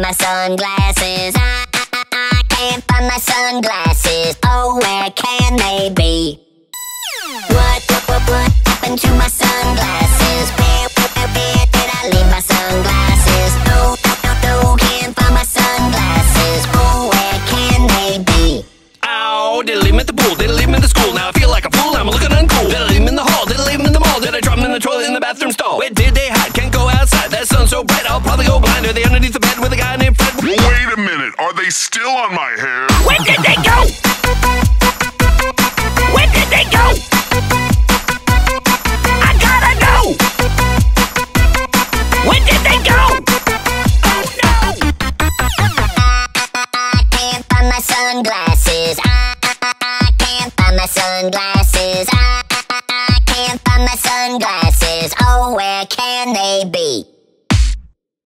my sunglasses. I, I, I I can't find my sunglasses. Oh, where can they be? What, what, what, what happened to my sunglasses? Where, where, where did I leave my sunglasses? No, no, no, can't find my sunglasses. Oh, where can they be? Ow, did I leave him at the pool? Did I leave him in the school? Now I feel like a fool, I'm looking uncool. Did I leave him in the hall? Did I leave him in the mall? Did I drop him in the toilet in the bathroom stall? Where are they still on my hair? Where did they go? Where did they go? I gotta know! Where did they go? Oh no! I can't find my sunglasses. I, I, I can't find my sunglasses. I, I, I can't find my sunglasses. Oh, where can they be?